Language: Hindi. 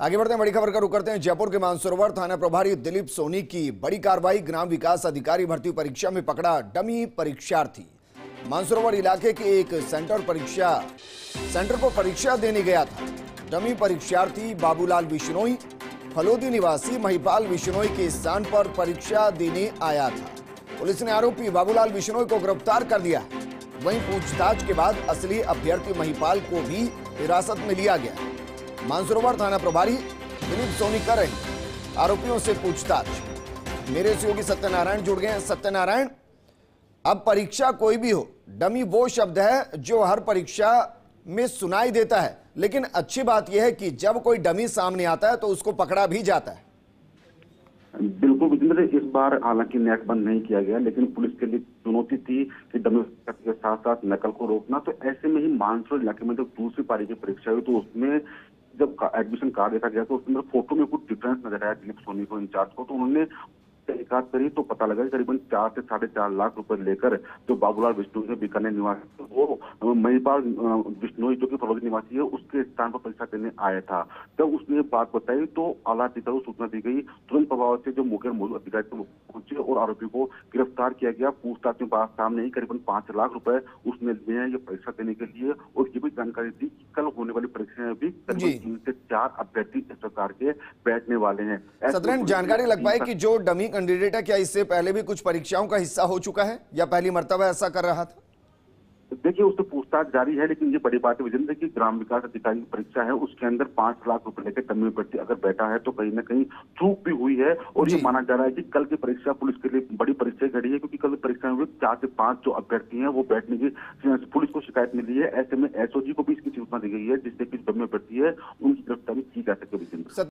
आगे बढ़ते हैं, बड़ी खबर का रुख करते हैं। जयपुर के मानसरोवर थाना प्रभारी दिलीप सोनी की बड़ी कार्रवाई, ग्राम विकास अधिकारी भर्ती परीक्षा में पकड़ा डमी परीक्षार्थी। मानसरोवर इलाके के एक सेंटर परीक्षा, सेंटर पर परीक्षा देने गया था। डमी परीक्षार्थी बाबूलाल बिश्नोई, फलोदी निवासी महिपाल बिश्नोई के स्थान पर परीक्षा देने आया था। पुलिस ने आरोपी बाबूलाल बिश्नोई को गिरफ़्तार कर लिया वहीं पूछताछ के बाद असली अभ्यर्थी महिपाल को भी हिरासत में लिया गया। मानसरोवर थाना प्रभारी दिलीप सोनी कर रहे आरोपियों से पूछताछ। मेरे सहयोगी सत्यनारायण जुड़ गए हैं। सत्यनारायण, अब परीक्षा कोई भी हो, डमी वो शब्द है जो हर परीक्षा में सुनाई देता है। लेकिन अच्छी बात यह है कि जब कोई डमी सामने आता है तो उसको पकड़ा भी जाता है। बिल्कुल विजेंद्र इस बार हालाँकि नेट बंद नहीं किया गया, लेकिन पुलिस के लिए चुनौती थी कि डमी के साथ साथ नकल को रोकना। तो ऐसे में ही मानसरोवर इलाके में जब दूसरी पारी की परीक्षा हुई तो उसमें जब एडमिशन कार्ड देखा गया तो उसके अंदर फ़ोटो में कुछ डिफरेंस नज़र आया दिलीप सोनी को इंचार्ज को तो उन्होंने तहकीकात करी तो पता लगा कि करीबन चार से साढ़े चार लाख रुपए लेकर जो बाबूलाल बिश्नोई है बीकानेर निवासी वो महिपाल बिश्नोई जो कि फलोदी निवासी है उसके स्थान पर परीक्षा देने आया था। जब उसने बात बताई तो आला अधिकारी को सूचना दी गई। तुरंत प्रभाव से जो मुख्य मौजूद अधिकारी पहुँचे और आरोपी को गिरफ़्तार किया गया। पूछताछ में बात सामने ही करीबन पाँच लाख रुपए उसने लिए हैं ये परीक्षा देने के लिए और ये भी जानकारी दी कि कल होने वाली परीक्षा में भी करीबन तीन से चार अभ्यर्थी इस प्रकार के बैठने वाले हैं। जानकारी लग पाई की जो डमी कैंडिडेट है क्या इससे पहले भी कुछ परीक्षाओं का हिस्सा हो चुका है? या पहली मर्तबा ऐसा कर रहा था? देखिए उससे पूछताछ जारी है लेकिन ये बड़ी बात विजेंद्र की ग्राम विकास अधिकारी की परीक्षा है उसके अंदर पाँच लाख रुपए लेकर डमी व्यक्ति अगर बैठा है तो कहीं ना कहीं चूक भी हुई है और ये माना जा रहा है कि कल की परीक्षा पुलिस के लिए बड़ी परीक्षा घड़ी है क्योंकि कल परीक्षा में चार से पाँच जो अभ्यर्थी है वो बैठने की पुलिस को शिकायत मिली है ऐसे में एसओजी को भी इसकी सूचना दी गई है जिससे कि डमी अभ्यर्थी है उनकी गिरफ्तारी की जा सके। विजेंद्र